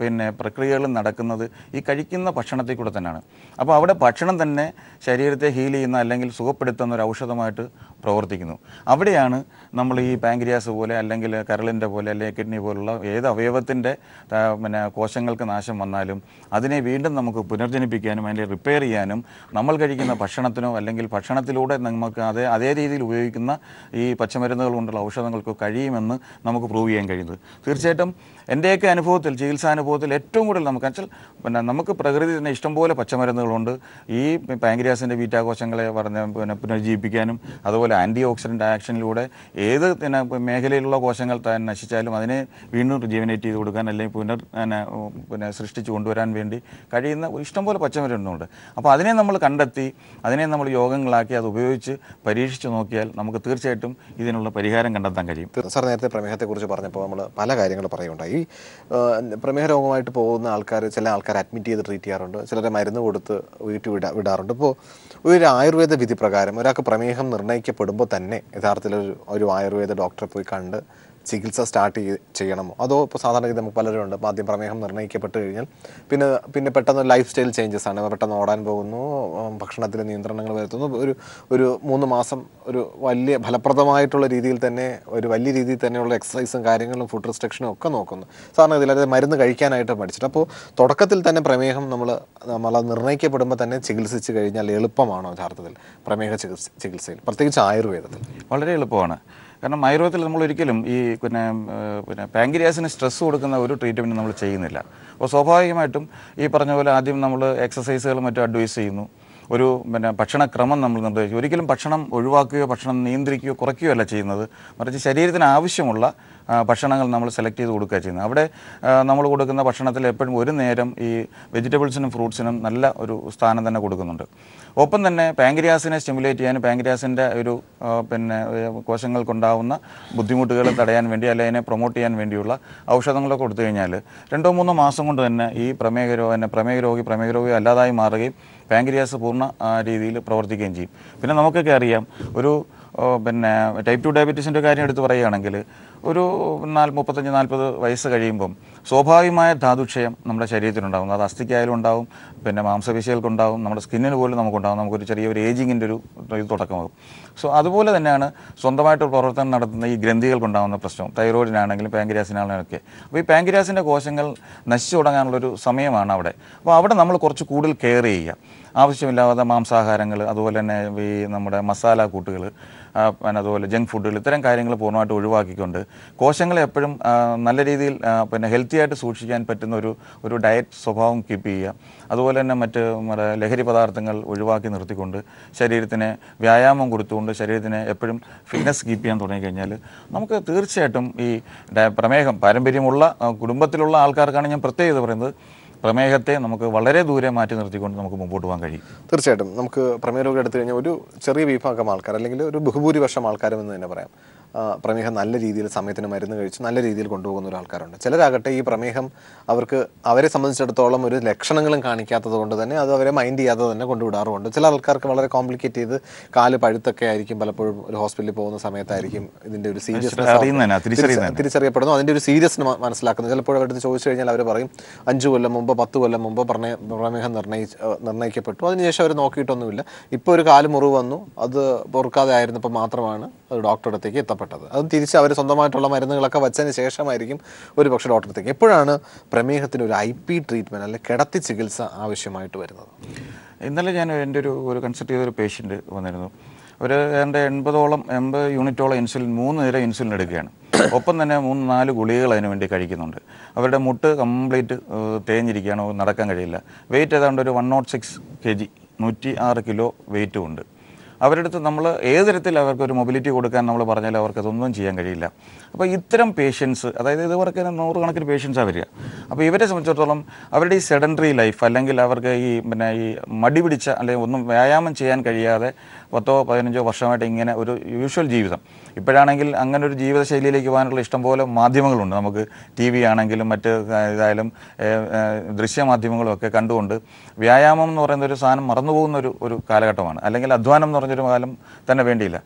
പിന്നെ പ്രക്രിയകളും നടക്കുന്നത് ഈ കഴിക്കുന്ന ഭക്ഷണത്തിൽ കൂടെ തന്നെയാണ്. അപ്പോൾ അവിടെ ഭക്ഷണം തന്നെ ശരീരത്തെ ഹീൽ ചെയ്യുന്ന അല്ലെങ്കിൽ സുഖപ്പെടുത്തുന്ന ഒരു ഔഷധമായിട്ട് പ്രവർത്തിക്കുന്നു. അവിടെയാണ് നമ്മൾ ഈ പാങ്ക്രിയാസ് പോലെ അല്ലെങ്കിൽ കരളിന്റെ പോലെ അല്ലെങ്കിൽ കിഡ്നി പോലുള്ള ഏത് അവയവത്തിന്റെ പിന്നെ കോശങ്ങൾക്ക് നാശം വന്നാലും അതിനെ വീണ്ടും നമുക്ക് പുനർജനിപ്പിക്കാനും അതിനെ റിപ്പയർ ചെയ്യാനും നമ്മൾ കഴിക്കുന്ന ഭക്ഷണത്തിനോ അല്ലെങ്കിൽ ഭക്ഷണത്തിലൂടെ നമുക്ക് അതേ അതേ രീതിയിൽ ഉപയോഗിക്കുന്ന ഈ പച്ചമരുന്നുകൾ കൊണ്ടുള്ള ഔഷധങ്ങൾക്ക് കഴിയുമെന്ന് നമുക്ക് പ്രൂവ് ചെയ്യാൻ കഴിയുന്നത്. തീർച്ചയായിട്ടും എന്റെയൊക്കെ അനുഭവത്തിൽ ചികിത്സാനുഭവത്തിൽ ഏറ്റവും കൂടുതൽ നമുക്ക് വെച്ചാൽ പിന്നെ നമുക്ക് പ്രകൃതി തന്നെ ഇഷ്ടംപോലെ പച്ചമരുന്നുകളുണ്ട്. ഈ പാങ്ക്രിയാസിന്റെ ബീറ്റാകോശങ്ങളെ പറഞ്ഞ പിന്നെ പുനർജീവിപ്പിക്കാനും അതുപോലെ അതുപോലെ ആന്റി ഓക്സിഡന്റ് ആക്ഷനിലൂടെ ഏത് പിന്നെ മേഖലയിലുള്ള കോശങ്ങൾ തന്നെ നശിച്ചാലും അതിനെ വീണ്ടും റിജീവനേറ്റ് ചെയ്ത് കൊടുക്കാൻ അല്ലെങ്കിൽ പുനർ പിന്നെ, സൃഷ്ടിച്ച് കൊണ്ടുവരാൻ വേണ്ടി കഴിയുന്ന ഇഷ്ടംപോലെ പച്ചമരുന്നുണ്ട് അപ്പോൾ അതിനെ നമ്മൾ കണ്ടെത്തി അതിനെ നമ്മൾ യോഗങ്ങളാക്കി അത് ഉപയോഗിച്ച് പരീക്ഷിച്ച് നോക്കിയാൽ നമുക്ക് തീർച്ചയായിട്ടും ഇതിനുള്ള പരിഹാരം കണ്ടെത്താൻ കഴിയും. സാർ നേരത്തെ പ്രമേഹത്തെക്കുറിച്ച് പറഞ്ഞപ്പോൾ നമ്മൾ പല കാര്യങ്ങൾ പറയുണ്ടായി ഈ പ്രമേഹ രോഗമായിട്ട് പോകുന്ന ആൾക്കാർ ചില ആൾക്കാർ അഡ്മിറ്റ് ചെയ്ത് ട്രീറ്റ് ചെയ്യാറുണ്ട്. ചിലരെ മരുന്ന് കൊടുത്ത് വീട്ടിൽ വിടാ വിടാറുണ്ട്. ഇപ്പോൾ ഒരു ആയുർവേദ വിധി പ്രകാരം ഒരാൾക്ക് പ്രമേഹം നിർണയിക്കപ്പെടുമ്പോൾ തന്നെ യഥാർത്ഥത്തിൽ ഒരു ഒരു ആയുർവേദ ഡോക്ടറെ പോയി കണ്ട് ചികിത്സ സ്റ്റാർട്ട് ചെയ് ചെയ്യണമോ? അതോ ഇപ്പോൾ സാധാരണ ഗതി നമുക്ക് പലരും ഉണ്ട്. ആദ്യം പ്രമേഹം നിർണയിക്കപ്പെട്ട് കഴിഞ്ഞാൽ പിന്നെ പിന്നെ പെട്ടെന്ന് ലൈഫ് സ്റ്റൈൽ ചേഞ്ചസ് ആണ്. പെട്ടെന്ന് ഓടാൻ പോകുന്നു ഭക്ഷണത്തിൽ നിയന്ത്രണങ്ങൾ വരുത്തുന്നു. ഒരു ഒരു മൂന്ന് മാസം ഒരു വലിയ ഫലപ്രദമായിട്ടുള്ള രീതിയിൽ തന്നെ ഒരു വലിയ രീതിയിൽ തന്നെയുള്ള എക്സസൈസും കാര്യങ്ങളും ഫുഡ് റിസ്ട്രിക്ഷനും ഒക്കെ നോക്കുന്നു. സാധാരണ അതായത് മരുന്ന് കഴിക്കാനായിട്ട് പഠിച്ചിട്ട്. അപ്പോൾ തുടക്കത്തിൽ തന്നെ പ്രമേഹം നമ്മൾ നമ്മൾ നിർണയിക്കപ്പെടുമ്പോൾ തന്നെ ചികിത്സിച്ച് കഴിഞ്ഞാൽ എളുപ്പമാണോ യഥാർത്ഥത്തിൽ പ്രമേഹ ചികിത്സ ചികിത്സയിൽ? പ്രത്യേകിച്ച് ആയുർവേദത്തിൽ. വളരെ എളുപ്പമാണ്. കാരണം ആയുർവേദത്തിൽ നമ്മൾ ഒരിക്കലും ഈ പിന്നെ പിന്നെ പാങ്ക്രിയാസിന് സ്ട്രെസ് കൊടുക്കുന്ന ഒരു ട്രീറ്റ്മെന്റ് നമ്മൾ ചെയ്യുന്നില്ല. അപ്പോൾ സ്വാഭാവികമായിട്ടും ഈ പറഞ്ഞ പോലെ ആദ്യം നമ്മൾ എക്സസൈസുകൾ മറ്റും അഡ്വൈസ് ചെയ്യുന്നു. ഒരു പിന്നെ ഭക്ഷണക്രമം നമ്മൾ നിർദ്ദേശിച്ചു ഒരിക്കലും ഭക്ഷണം ഒഴിവാക്കുകയോ ഭക്ഷണം നിയന്ത്രിക്കുകയോ കുറയ്ക്കുകയോ അല്ല ചെയ്യുന്നത്. മറിച്ച് ശരീരത്തിന് ആവശ്യമുള്ള ഭക്ഷണങ്ങൾ നമ്മൾ സെലക്ട് ചെയ്ത് കൊടുക്കുക ചെയ്യുന്നത്. അവിടെ നമ്മൾ കൊടുക്കുന്ന ഭക്ഷണത്തിൽ എപ്പോഴും ഒരു നേരം ഈ വെജിറ്റബിൾസിനും ഫ്രൂട്ട്സിനും നല്ല ഒരു സ്ഥാനം തന്നെ കൊടുക്കുന്നുണ്ട്. ഒപ്പം തന്നെ പാങ്ക്രിയാസിനെ സ്റ്റിമുലേറ്റ് ചെയ്യാൻ പാങ്ക്രിയാസിന്റെ ഒരു പിന്നെ കോശങ്ങൾക്കുണ്ടാവുന്ന ബുദ്ധിമുട്ടുകൾ തടയാൻ വേണ്ടി അല്ലെങ്കിൽ അതിനെ പ്രൊമോട്ട് ചെയ്യാൻ വേണ്ടിയുള്ള ഔഷധങ്ങളൊക്കെ കൊടുത്തു കഴിഞ്ഞാൽ രണ്ടോ മൂന്നോ മാസം കൊണ്ട് തന്നെ ഈ പ്രമേഹ രോഗ പ്രമേഹ രോഗി പ്രമേഹ രോഗി അല്ലാതായി മാറുകയും പാങ്ക്രിയാസ് പൂർണ രീതിയിൽ പ്രവർത്തിക്കുകയും ചെയ്യും. പിന്നെ നമുക്കൊക്കെ അറിയാം ഒരു പിന്നെ ടൈപ്പ് ടു ഡയബറ്റീസിന്റെ കാര്യം എടുത്ത് പറയുകയാണെങ്കിൽ ഒരു നാല് മുപ്പത്തഞ്ച് നാൽപ്പത് വയസ്സ് കഴിയുമ്പം സ്വാഭാവികമായ ധാതുക്ഷയം നമ്മുടെ ശരീരത്തിനുണ്ടാകും. അത് അസ്ഥിക്കായാലും ഉണ്ടാവും പിന്നെ മാംസപേശികൾക്കുണ്ടാവും നമ്മുടെ സ്കിന്നിന് പോലും നമുക്കുണ്ടാകും നമുക്കൊരു ചെറിയൊരു ഏജിങ്ങിന്റെ ഒരു ഇത് തുടക്കമാകും. സോ അതുപോലെ തന്നെയാണ് സ്വന്തമായിട്ട് പ്രവർത്തനം നടത്തുന്ന ഈ ഗ്രന്ഥികൾക്കുണ്ടാകുന്ന പ്രശ്നം. തൈറോയിഡിനാണെങ്കിലും ഒക്കെ അപ്പോൾ ഈ പാങ്ക്രിയാസിന്റെ കോശങ്ങൾ നശിച്ചു തുടങ്ങാനുള്ളൊരു സമയമാണ് അവിടെ. അപ്പോൾ അവിടെ നമ്മൾ കുറച്ച് കൂടുതൽ കെയർ ചെയ്യുക. ആവശ്യമില്ലാതെ മാംസാഹാരങ്ങൾ അതുപോലെ തന്നെ ഈ നമ്മുടെ മസാല കൂട്ടുകൾ പിന്നെ അതുപോലെ ജങ്ക് ഫുഡുകൾ ഇത്തരം കാര്യങ്ങൾ പൂർണമായിട്ട് ഒഴിവാക്കിക്കൊണ്ട് കോശങ്ങളെ എപ്പോഴും നല്ല രീതിയിൽ പിന്നെ ഹെൽത്തി ആയിട്ട് സൂക്ഷിക്കാൻ പറ്റുന്ന ഒരു ഒരു ഡയറ്റ് സ്വഭാവം കീപ്പ് ചെയ്യുക. അതുപോലെ തന്നെ മറ്റ് ലഹരി പദാർത്ഥങ്ങൾ ഒഴിവാക്കി നിർത്തിക്കൊണ്ട് ശരീരത്തിന് വ്യായാമം കൊടുത്തുകൊണ്ട് ശരീരത്തിന് എപ്പോഴും ഫിറ്റ്നസ് കീപ്പ് ചെയ്യാൻ തുടങ്ങിക്കഴിഞ്ഞാൽ നമുക്ക് തീർച്ചയായിട്ടും ഈ പ്രമേഹം പാരമ്പര്യമുള്ള കുടുംബത്തിലുള്ള ആൾക്കാർക്കാണ് ഞാൻ പ്രത്യേകത പറയുന്നത്. പ്രമേഹത്തെ നമുക്ക് വളരെ ദൂരെ മാറ്റി നിർത്തിക്കൊണ്ട് നമുക്ക് മുമ്പോട്ട് പോകാൻ കഴിയും. തീർച്ചയായിട്ടും. നമുക്ക് പ്രമേഹ രോഗം എടുത്തു കഴിഞ്ഞാൽ ഒരു ചെറിയ വിഭാഗം ആൾക്കാർ അല്ലെങ്കിൽ ഒരു ബഹുഭൂരിപക്ഷം ആൾക്കാരും എന്ന് തന്നെ പറയാം. പ്രമേഹം നല്ല രീതിയിൽ സമയത്തിന് മരുന്ന് കഴിച്ച് നല്ല രീതിയിൽ കൊണ്ടുപോകുന്ന ഒരു ആൾക്കാരുണ്ട് ചിലരാകട്ടെ ഈ പ്രമേഹം അവർക്ക് അവരെ സംബന്ധിച്ചിടത്തോളം ഒരു ലക്ഷണങ്ങളും കാണിക്കാത്തത് കൊണ്ട് തന്നെ അത് അവരെ മൈൻഡ് ചെയ്യാതെ തന്നെ കൊണ്ടുവിടാറുമുണ്ട്. ചില ആൾക്കാർക്ക് വളരെ കോംപ്ലിക്കേറ്റ് ചെയ്ത് കാൽ പഴുത്തൊക്കെ ആയിരിക്കും പലപ്പോഴും ഒരു ഹോസ്പിറ്റലിൽ പോകുന്ന സമയത്തായിരിക്കും ഇതിന്റെ ഒരു സീരിയസ്നെസ്. തിരിച്ചറിയപ്പെടുന്നു. അതിന്റെ ഒരു സീരിയസ് മനസ്സിലാക്കുന്നത് ചിലപ്പോൾ അവരുടെ ചോദിച്ചു കഴിഞ്ഞാൽ അവർ പറയും അഞ്ച് കൊല്ലം മുമ്പ് പത്ത് കൊല്ലം മുമ്പ് പ്രമേ- പ്രമേഹം നിർണയിച്ച് നിർണയിക്കപ്പെട്ടു അതിനുശേഷം അവർ നോക്കിയിട്ടൊന്നുമില്ല. ഇപ്പോൾ ഒരു കാൽ മുറിവ് വന്നു. അത് പൊറുക്കാതെ ആയിരുന്നപ്പോൾ മാത്രമാണ് ഒരു ഡോക്ടറുടെ അടുത്തേക്ക് എത്തപ്പെട്ടത്. അതും തിരിച്ച് അവർ സ്വന്തമായിട്ടുള്ള മരുന്നുകളൊക്കെ വച്ചതിന് ശേഷമായിരിക്കും ഒരു പക്ഷേ ഡോക്ടറത്തേക്ക് എപ്പോഴാണ് പ്രമേഹത്തിന് ഒരു ഐ പി ട്രീറ്റ്മെന്റ് അല്ലെങ്കിൽ കിടത്തി ചികിത്സ ആവശ്യമായിട്ട് വരുന്നത്? ഇന്നലെ ഞാൻ എന്റെ ഒരു ഒരു കൺസൾട്ട് ചെയ്തൊരു പേഷ്യന്റ് വന്നിരുന്നു. ഒരു എന്റെ എൺപതോളം എൺപത് യൂണിറ്റോളം ഇൻസുലിൻ മൂന്ന് നേരം ഇൻസുലിൻ എടുക്കുകയാണ്. ഒപ്പം തന്നെ മൂന്ന് നാല് ഗുളികകൾ അതിന് വേണ്ടി കഴിക്കുന്നുണ്ട്. അവരുടെ മുട്ട് കംപ്ലീറ്റ് തേഞ്ഞിരിക്കുകയാണ് നടക്കാൻ കഴിയില്ല. വെയിറ്റ് ഏതാണ്ട് ഒരു one nought six K G നൂറ്റി ആറ് കിലോ വെയിറ്റും ഉണ്ട്. അവരുടെ അടുത്ത് നമ്മൾ ഏത് തരത്തിൽ അവർക്ക് ഒരു മൊബിലിറ്റി കൊടുക്കാൻ നമ്മൾ പറഞ്ഞാൽ അവർക്ക് അതൊന്നും ചെയ്യാൻ കഴിയില്ല. അപ്പോൾ ഇത്തരം പേഷ്യൻസ് അതായത് ഇതുവർക്ക് നൂറുകണക്കിന് പേഷ്യൻസാണ് വരിക. അപ്പോൾ ഇവരെ സംബന്ധിച്ചിടത്തോളം അവരുടെ ഈ സെഡന്ററി ലൈഫ് അല്ലെങ്കിൽ അവർക്ക് ഈ പിന്നെ ഈ മടി പിടിച്ച അല്ലെങ്കിൽ ഒന്നും വ്യായാമം ചെയ്യാൻ കഴിയാതെ പത്തോ പതിനഞ്ചോ വർഷമായിട്ട് ഇങ്ങനെ ഒരു യൂഷ്വൽ ജീവിതം. ഇപ്പോഴാണെങ്കിൽ അങ്ങനെ ഒരു ജീവിതശൈലിയിലേക്ക് പോകാനുള്ള ഇഷ്ടംപോലെ മാധ്യമങ്ങളുണ്ട്. നമുക്ക് ടി വി ആണെങ്കിലും മറ്റ് ഇതായാലും ദൃശ്യമാധ്യമങ്ങളും ഒക്കെ കണ്ടുകൊണ്ട് വ്യായാമം എന്ന് പറയുന്ന ഒരു സാധനം മറന്നുപോകുന്ന ഒരു ഒരു കാലഘട്ടമാണ്. അല്ലെങ്കിൽ അധ്വാനം എന്ന് പറഞ്ഞൊരു കാലം തന്നെ വേണ്ടിയില്ല.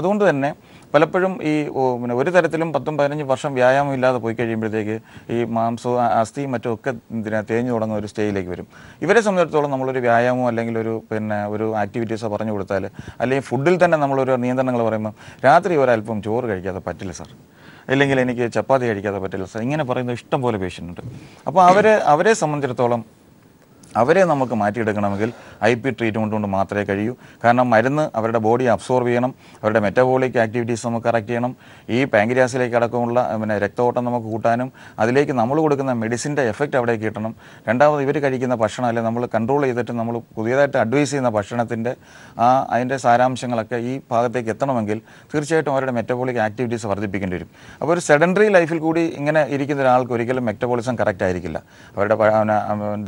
അതുകൊണ്ട് തന്നെ പലപ്പോഴും ഈ പിന്നെ ഒരു തരത്തിലും പത്തും പതിനഞ്ചും വർഷം വ്യായാമം ഇല്ലാതെ പോയി കഴിയുമ്പോഴത്തേക്ക് ഈ മാംസവും അസ്ഥിയും മറ്റും ഒക്കെ തേഞ്ഞു തുടങ്ങുന്ന ഒരു സ്റ്റേജിലേക്ക് വരും. ഇവരെ സംബന്ധിച്ചിടത്തോളം നമ്മളൊരു വ്യായാമം അല്ലെങ്കിൽ ഒരു പിന്നെ ഒരു ആക്ടിവിറ്റീസോ പറഞ്ഞു കൊടുത്താൽ അല്ലെങ്കിൽ ഫുഡിൽ തന്നെ നമ്മളൊരു നിയന്ത്രണങ്ങൾ പറയുമ്പോൾ രാത്രി ഒരല്പം ചോറ് കഴിക്കാതെ പറ്റില്ല സാർ. അല്ലെങ്കിൽ എനിക്ക് ചപ്പാത്തി കഴിക്കാതെ പറ്റില്ല സാർ. ഇങ്ങനെ പറയുന്ന ഇഷ്ടം പോലെ പേഷ്യന്റ് ഉണ്ട്. അപ്പോൾ അവരെ അവരെ സംബന്ധിച്ചിടത്തോളം അവരെ നമുക്ക് മാറ്റിയെടുക്കണമെങ്കിൽ ഐ പി ട്രീറ്റ്മെന്റ് കൊണ്ട് മാത്രമേ കഴിയൂ. കാരണം മരുന്ന് അവരുടെ ബോഡി അബ്സോർബ് ചെയ്യണം അവരുടെ മെറ്റബോളിക് ആക്ടിവിറ്റീസ് നമുക്ക് കറക്റ്റ് ചെയ്യണം ഈ പാങ്ക്രിയാസിലേക്ക് അടക്കമുള്ള പിന്നെ രക്തഓട്ടം നമുക്ക് കൂട്ടാനും അതിലേക്ക് നമ്മൾ കൊടുക്കുന്ന മെഡിസിന്റെ എഫക്റ്റ് അവിടെ കിട്ടണം. രണ്ടാമത് ഇവർ കഴിക്കുന്ന ഭക്ഷണം അല്ലെങ്കിൽ നമ്മൾ കൺട്രോൾ ചെയ്തിട്ട് നമ്മൾ പുതിയതായിട്ട് അഡ്വൈസ് ചെയ്യുന്ന ഭക്ഷണത്തിന്റെ ആ അതിന്റെ സാരാംശങ്ങളൊക്കെ ഈ ഭാഗത്തേക്ക് എത്തണമെങ്കിൽ തീർച്ചയായിട്ടും അവരുടെ മെറ്റബോളിക് ആക്ടിവിറ്റീസ് വർദ്ധിപ്പിക്കേണ്ടി വരും. അപ്പോൾ ഒരു സെഡൻഡറി ലൈഫിൽ കൂടി ഇങ്ങനെ ഇരിക്കുന്ന ഒരാൾക്ക് ഒരിക്കലും മെറ്റബോളിസം കറക്റ്റ് ആയിരിക്കില്ല. അവരുടെ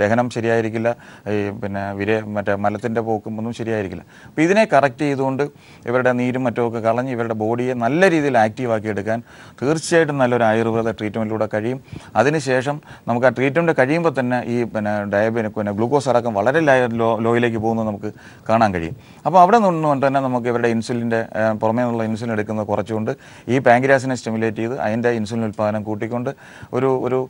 ദഹനം ദഹനം ശരിയായിരിക്കില്ല. ഈ പിന്നെ വിര മറ്റേ മലത്തിന്റെ പോക്കും ഒന്നും ശരിയായിരിക്കില്ല. അപ്പോൾ ഇതിനെ കറക്റ്റ് ചെയ്തുകൊണ്ട് ഇവരുടെ നീരും മറ്റുമൊക്കെ കളഞ്ഞ് ഇവരുടെ ബോഡിയെ നല്ല രീതിയിൽ ആക്റ്റീവ് ആക്കി എടുക്കാൻ തീർച്ചയായിട്ടും നല്ലൊരു ആയുർവേദ ട്രീറ്റ്മെന്റിലൂടെ കഴിയും. അതിനുശേഷം നമുക്ക് ആ ട്രീറ്റ്മെന്റ് കഴിയുമ്പോൾ തന്നെ ഈ പിന്നെ ഡയബറ്റിക് പിന്നെ ഗ്ലൂക്കോസ് അടക്കം വളരെ ലോ ലോയിലേക്ക് പോകുന്നത് നമുക്ക് കാണാൻ കഴിയും. അപ്പോൾ അവിടെ നിന്നുകൊണ്ട് തന്നെ നമുക്ക് ഇവരുടെ ഇൻസുലിന്റെ പുറമേ നിന്നുള്ള ഇൻസുലിൻ എടുക്കുന്നത് കുറച്ചുകൊണ്ട് ഈ പാങ്ക്രാസിനെ സ്റ്റിമുലേറ്റ് ചെയ്ത് അതിന്റെ ഇൻസുലിൻ ഉൽപ്പാദനം കൂട്ടിക്കൊണ്ട് ഒരു ഒരു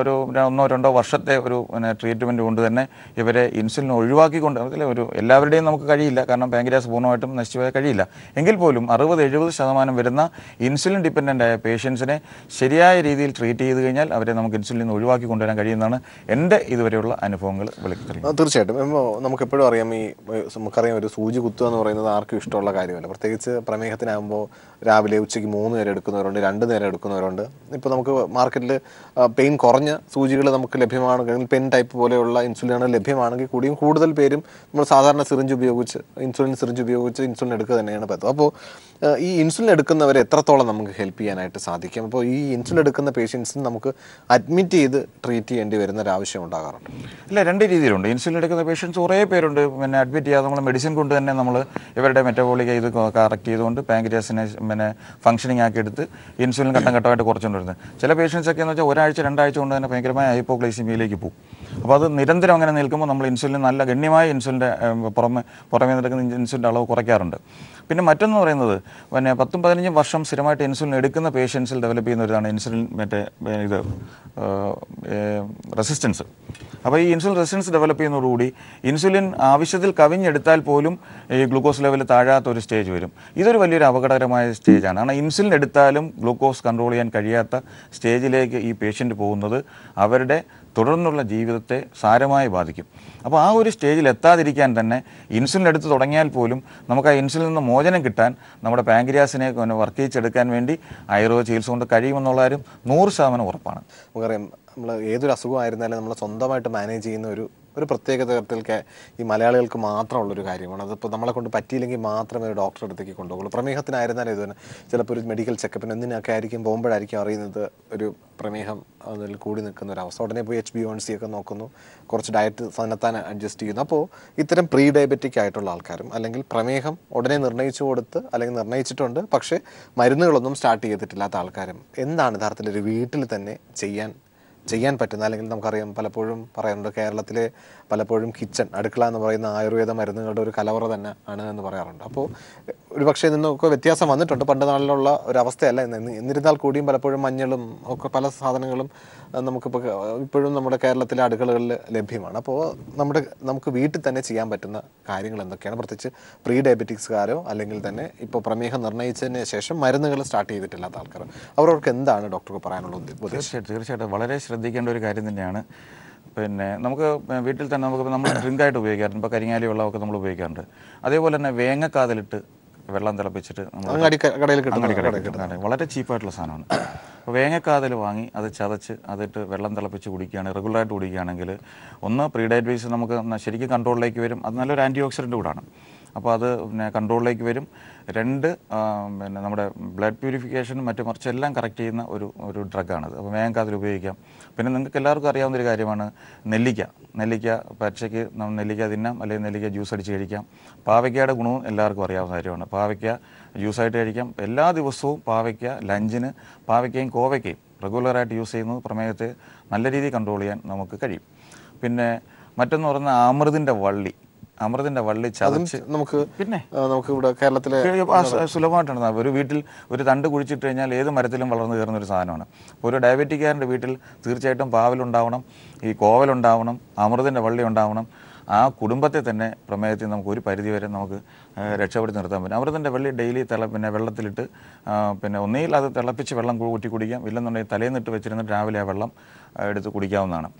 ഒരു ഒന്നോ രണ്ടോ വർഷത്തെ ഒരു പിന്നെ ട്രീറ്റ്മെന്റ് കൊണ്ട് തന്നെ ഇവരെ ഇൻസുലിൻ ഒഴിവാക്കിക്കൊണ്ട് അതിൽ ഒരു എല്ലാവരുടെയും നമുക്ക് കഴിയില്ല. കാരണം പാങ്ക്രിയാസ് പൂർണമായിട്ടും നശിച്ചു പോയാൽ കഴിയില്ല. എങ്കിൽ പോലും അറുപത് എഴുപത് ശതമാനം വരുന്ന ഇൻസുലിൻ ഡിപ്പെൻഡന്റ് ആയ പേഷ്യൻസിനെ ശരിയായ രീതിയിൽ ട്രീറ്റ് ചെയ്ത് കഴിഞ്ഞാൽ അവരെ നമുക്ക് ഇൻസുലിൻ ഒഴിവാക്കി കൊണ്ടുവരാൻ കഴിയുന്നതാണ് എന്റെ ഇതുവരെയുള്ള അനുഭവങ്ങൾ വിളിക്കുന്നത് തീർച്ചയായിട്ടും. നമുക്ക് നമുക്കെപ്പോഴും അറിയാം ഈ നമുക്കറിയാം ഒരു സൂചി കുത്തുക എന്ന് പറയുന്നത് ആർക്കും ഇഷ്ടമുള്ള കാര്യമല്ല. പ്രത്യേകിച്ച് പ്രമേഹത്തിനാകുമ്പോൾ രാവിലെ ഉച്ചയ്ക്ക് മൂന്ന് നേരം എടുക്കുന്നവരുണ്ട് രണ്ട് നേരം എടുക്കുന്നവരുണ്ട്. ഇപ്പോൾ നമുക്ക് മാർക്കറ്റിൽ പെയിൻ കുറഞ്ഞ സൂചികൾ നമുക്ക് ലഭ്യമാണ് പെൻ ടൈപ്പ് പോലെയുള്ള ഇൻസുലിനാണ് ലഭ്യമാണെങ്കിൽ കൂടിയും കൂടുതൽ പേരും നമ്മൾ സാധാരണ സിറിഞ്ച് ഉപയോഗിച്ച് ഇൻസുലിൻ സിറിഞ്ച് ഉപയോഗിച്ച് ഇൻസുലിൻ എടുക്കുക തന്നെയാണ് പറ്റും അപ്പോൾ ഈ ഇൻസുലിൻ എടുക്കുന്നവരെ എത്രത്തോളം നമുക്ക് ഹെൽപ്പ് ചെയ്യാനായിട്ട് സാധിക്കും? അപ്പോൾ ഈ ഇൻസുലിൻ എടുക്കുന്ന പേഷ്യൻസിന് നമുക്ക് അഡ്മിറ്റ് ചെയ്ത് ട്രീറ്റ് ചെയ്യേണ്ടി വരുന്ന ഒരു ആവശ്യം ഉണ്ടാകാറുണ്ട്. അല്ല രണ്ട് രീതിയിലുണ്ട്. ഇൻസുലിൻ എടുക്കുന്ന പേഷ്യൻസ് കുറേ പേരുണ്ട്. പിന്നെ അഡ്മിറ്റ് ചെയ്യാതെ നമ്മൾ മെഡിസിൻ കൊണ്ട് തന്നെ നമ്മൾ ഇവരുടെ മെറ്റബോളിക് ഇത് കറക്റ്റ് ചെയ്തുകൊണ്ട് പാങ്ക്രിയാസിനെ പിന്നെ ഫംഗ്ഷനിങ് ആക്കി എടുത്ത് ഇൻസുലിൻ ഘട്ടം ഘട്ടമായിട്ട് കുറച്ചുകൊണ്ട് വരുന്നത് ചില പേഷ്യൻസ് ഒക്കെ എന്ന് വെച്ചാൽ ഒരാഴ്ച രണ്ടാഴ്ച കൊണ്ട് തന്നെ ഭയങ്കരമായ ഹൈപ്പോഗ്ലൈസിമിയിലേക്ക് പോകും. അപ്പോൾ അത് നിരന്തരം അങ്ങനെ നിൽക്കുമ്പോൾ നമ്മൾ ഇൻസുലിൻ നല്ല ഗണ്യമായ ഇൻസുലിന്റെ പുറമെ പുറമേ നിൽക്കുന്ന ഇൻസുലിന്റെ അളവ് കുറയ്ക്കാറുണ്ട്. പിന്നെ മറ്റൊന്ന് പറയുന്നത് പിന്നെ പത്തും പതിനഞ്ചും വർഷം സ്ഥിരമായിട്ട് ഇൻസുലിൻ എടുക്കുന്ന പേഷ്യൻസിൽ ഡെവലപ്പ് ചെയ്യുന്ന ഒരിതാണ് ഇൻസുലിൻ മറ്റേ ഇത് റെസിസ്റ്റൻസ്. അപ്പോൾ ഈ ഇൻസുലിൻ റെസിസ്റ്റൻസ് ഡെവലപ്പ് ചെയ്യുന്നതോടുകൂടി ഇൻസുലിൻ ആവശ്യത്തിൽ കവിഞ്ഞെടുത്താൽ പോലും ഈ ഗ്ലൂക്കോസ് ലെവൽ താഴാത്ത ഒരു സ്റ്റേജ് വരും. ഇതൊരു വലിയൊരു അപകടകരമായ സ്റ്റേജാണ്. കാരണം ഇൻസുലിൻ എടുത്താലും ഗ്ലൂക്കോസ് കൺട്രോൾ ചെയ്യാൻ കഴിയാത്ത സ്റ്റേജിലേക്ക് ഈ പേഷ്യന്റ് പോകുന്നത് അവരുടെ തുടർന്നുള്ള ജീവിതത്തെ സാരമായി ബാധിക്കും. അപ്പോൾ ആ ഒരു സ്റ്റേജിൽ എത്താതിരിക്കാൻ തന്നെ ഇൻസുലിൻ എടുത്ത് തുടങ്ങിയാൽ പോലും നമുക്ക് ആ ഇൻസുലിൻ നിന്ന് മോചനം കിട്ടാൻ നമ്മുടെ പാങ്ക്രിയാസിനെ വർക്ക് ചെയ്യിച്ചെടുക്കാൻ വേണ്ടി ആയുർവേദ ചികിത്സ കൊണ്ട് കഴിയുമെന്നുള്ള കാര്യം നൂറ് ശതമാനം ഉറപ്പാണ്. നമുക്കറിയാം നമ്മൾ ഏതൊരു അസുഖമായിരുന്നാലും നമ്മൾ സ്വന്തമായിട്ട് മാനേജ് ചെയ്യുന്ന ഒരു ഒരു പ്രത്യേക തരത്തിൽ ഈ മലയാളികൾക്ക് മാത്രമുള്ളൊരു കാര്യമാണ്. അതിപ്പോൾ നമ്മളെ കൊണ്ട് പറ്റിയില്ലെങ്കിൽ മാത്രമേ ഒരു ഡോക്ടറെ അടുത്തേക്ക് കൊണ്ടുപോകുള്ളൂ. പ്രമേഹത്തിനായിരുന്നാലും ഇത് ചിലപ്പോൾ ഒരു മെഡിക്കൽ ചെക്കപ്പിന് എന്തിനൊക്കെ ആയിരിക്കും പോകുമ്പോഴായിരിക്കും അറിയുന്നത് ഒരു പ്രമേഹം അതിൽ കൂടി നിൽക്കുന്ന ഒരു അവസ്ഥ. ഉടനെ പോയി എച്ച് ബി വൺ സി ഒക്കെ നോക്കുന്നു. കുറച്ച് ഡയറ്റ് തന്നെത്താൻ അഡ്ജസ്റ്റ് ചെയ്യുന്നു. അപ്പോൾ ഇത്തരം പ്രീ ഡയബറ്റിക് ആയിട്ടുള്ള ആൾക്കാരും അല്ലെങ്കിൽ പ്രമേഹം ഉടനെ നിർണയിച്ചു കൊടുത്ത് അല്ലെങ്കിൽ നിർണയിച്ചിട്ടുണ്ട് പക്ഷേ മരുന്നുകളൊന്നും സ്റ്റാർട്ട് ചെയ്തിട്ടില്ലാത്ത ആൾക്കാരും എന്താണ് യഥാർത്ഥത്തിൽ ഒരു വീട്ടിൽ തന്നെ ചെയ്യാൻ ചെയ്യാൻ പറ്റുന്ന അല്ലെങ്കിൽ നമുക്കറിയാം പലപ്പോഴും പറയാറുണ്ട് കേരളത്തിലെ പലപ്പോഴും കിച്ചൺ അടുക്കള എന്ന് പറയുന്ന ആയുർവേദ മരുന്നുകളുടെ ഒരു കലവറ തന്നെ ആണ് എന്ന് പറയാറുണ്ട്. അപ്പോൾ ഒരു പക്ഷേ നിന്നൊക്കെ വ്യത്യാസം വന്നിട്ടുണ്ട്. പണ്ട് നാളിലുള്ള ഒരു അവസ്ഥയല്ല ഇന്ന്. എന്നിരുന്നാൽ കൂടിയും പലപ്പോഴും മഞ്ഞളും ഒക്കെ പല സാധനങ്ങളും നമുക്കിപ്പോൾ ഇപ്പോഴും നമ്മുടെ കേരളത്തിലെ അടുക്കളകളിൽ ലഭ്യമാണ്. അപ്പോൾ നമ്മുടെ നമുക്ക് വീട്ടിൽ തന്നെ ചെയ്യാൻ പറ്റുന്ന കാര്യങ്ങൾ എന്തൊക്കെയാണ്? പ്രത്യേകിച്ച് പ്രീ ഡയബറ്റിക്സുകാരോ അല്ലെങ്കിൽ തന്നെ ഇപ്പോൾ പ്രമേഹം നിർണയിച്ചതിന് ശേഷം മരുന്നുകൾ സ്റ്റാർട്ട് ചെയ്തിട്ടില്ലാത്ത ആൾക്കാർ അവർക്ക് എന്താണ് ഡോക്ടർക്ക് പറയാനുള്ള തീർച്ചയായിട്ടും തീർച്ചയായിട്ടും. വളരെ ശ്രദ്ധിക്കേണ്ട ഒരു കാര്യം തന്നെയാണ്. പിന്നെ നമുക്ക് വീട്ടിൽ തന്നെ നമുക്ക് നമ്മൾ ഡ്രിങ്കായിട്ട് ഉപയോഗിക്കാറുണ്ട്. ഇപ്പോൾ കരിങ്ങാലി വെള്ളമൊക്കെ നമ്മൾ ഉപയോഗിക്കാറുണ്ട്. അതേപോലെ തന്നെ വേങ്ങക്കാതിലിട്ട് വെള്ളം തിളപ്പിച്ചിട്ട് നമ്മൾ വളരെ ചീപ്പായിട്ടുള്ള സാധനമാണ്. അപ്പോൾ വേങ്ങക്കാതൽ വാങ്ങി അത് ചതച്ച് അതിട്ട് വെള്ളം തിളപ്പിച്ച് കുടിക്കുകയാണ് റെഗുലറായിട്ട് കുടിക്കുകയാണെങ്കിൽ ഒന്ന് പ്രീ ഡയബറ്റീസ് നമുക്ക് ശരിക്കും കൺട്രോളിലേക്ക് വരും. അത് നല്ലൊരു ആന്റി ഓക്സിഡന്റ് കൂടാണ്. അപ്പോൾ അത് പിന്നെ കൺട്രോളിലേക്ക് വരും. രണ്ട് പിന്നെ നമ്മുടെ ബ്ലഡ് പ്യൂരിഫിക്കേഷനും മറ്റു മറിച്ച് എല്ലാം കറക്റ്റ് ചെയ്യുന്ന ഒരു ഒരു ഡ്രഗാണത്. അപ്പോൾ വേഗം അതിൽ ഉപയോഗിക്കാം. പിന്നെ നിങ്ങൾക്ക് എല്ലാവർക്കും അറിയാവുന്ന ഒരു കാര്യമാണ് നെല്ലിക്ക. നെല്ലിക്ക പച്ചയ്ക്ക് നെല്ലിക്ക തിന്നാം അല്ലെങ്കിൽ നെല്ലിക്ക ജ്യൂസ് അടിച്ച് കഴിക്കാം. പാവയ്ക്കയുടെ ഗുണവും എല്ലാവർക്കും അറിയാവുന്ന കാര്യമാണ്. പാവയ്ക്ക ജ്യൂസായിട്ട് കഴിക്കാം. എല്ലാ ദിവസവും പാവയ്ക്ക ലഞ്ചിന് പാവയ്ക്കയും കോവയ്ക്കയും റെഗുലറായിട്ട് യൂസ് ചെയ്യുന്നത് പ്രമേഹത്തെ നല്ല രീതിയിൽ കൺട്രോൾ ചെയ്യാൻ നമുക്ക് കഴിയും. പിന്നെ മറ്റൊന്ന് പറഞ്ഞാൽ അമൃതിന്റെ വള്ളി. അമൃതിന്റെ വള്ളി ചതച്ച് നമുക്ക് പിന്നെ. നമുക്ക് ഇവിടെ കേരളത്തിലെ സുലഭമായിട്ടാണ് ഒരു വീട്ടിൽ ഒരു തണ്ട് കുഴിച്ചിട്ട് കഴിഞ്ഞാൽ ഏത് മരത്തിലും വളർന്നു കയറുന്ന ഒരു സാധനമാണ്. അപ്പോൾ ഒരു ഡയബറ്റിക്കാരന്റെ വീട്ടിൽ തീർച്ചയായിട്ടും പാവലുണ്ടാവണം ഈ കോവലുണ്ടാവണം അമൃതിന്റെ വള്ളി ഉണ്ടാവണം. ആ കുടുംബത്തെ തന്നെ പ്രമേയത്തിൽ നമുക്ക് ഒരു പരിധി വരെ നമുക്ക് രക്ഷപ്പെടുത്തി നിർത്താൻ പറ്റും. അമൃതിന്റെ വെള്ളി ഡെയിലി തിള പിന്നെ വെള്ളത്തിലിട്ട് പിന്നെ ഒന്നുകിൽ അത് തിളപ്പിച്ച് വെള്ളം കൂട്ടി കുടിക്കാം. ഇല്ലെന്നുണ്ടെങ്കിൽ തലേന്നിട്ട് വെച്ചിരുന്നിട്ട് രാവിലെ ആ വെള്ളം എടുത്ത് കുടിക്കാവുന്നതാണ്.